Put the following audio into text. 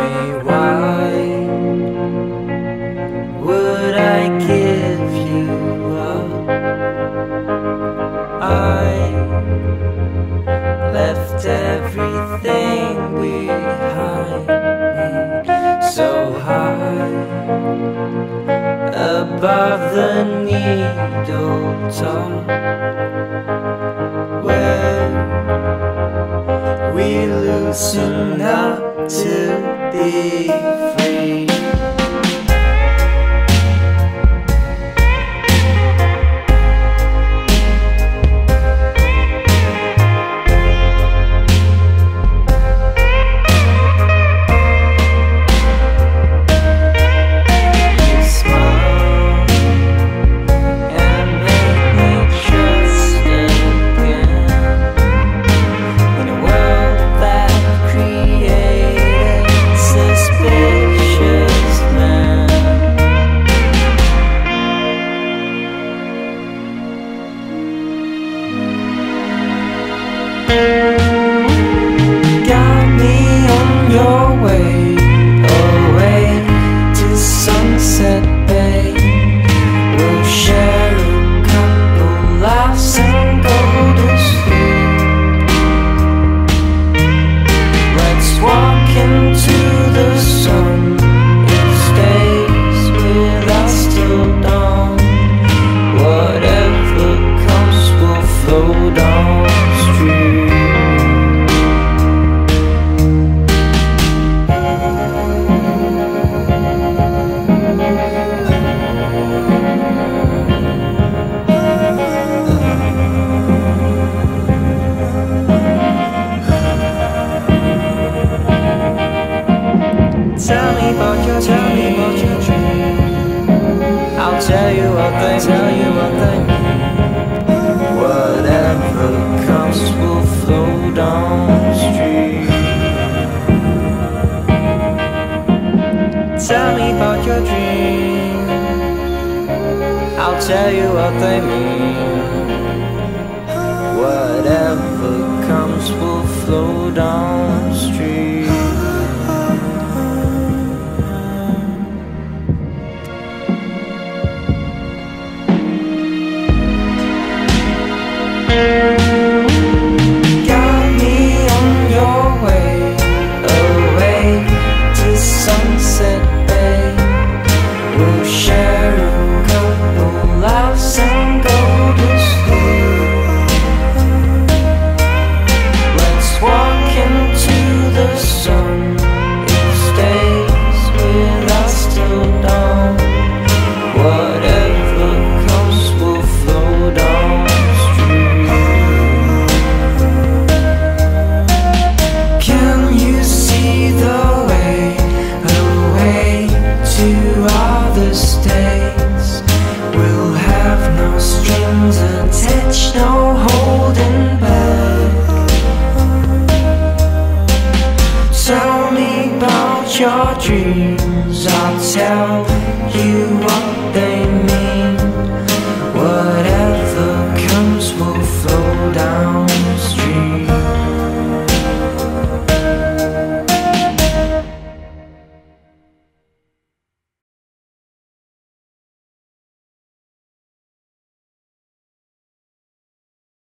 Me why would I give you up? I left everything behind me so high above the needle top where we loosen up to be free. About your, tell me about your dream. I'll tell you what they, tell you what they mean. Whatever comes will flow downstream. Tell me about your dream. I'll tell you what they mean. Whatever comes will flow downstream. Got dreams I'll tell you what they mean. Whatever comes will flow down.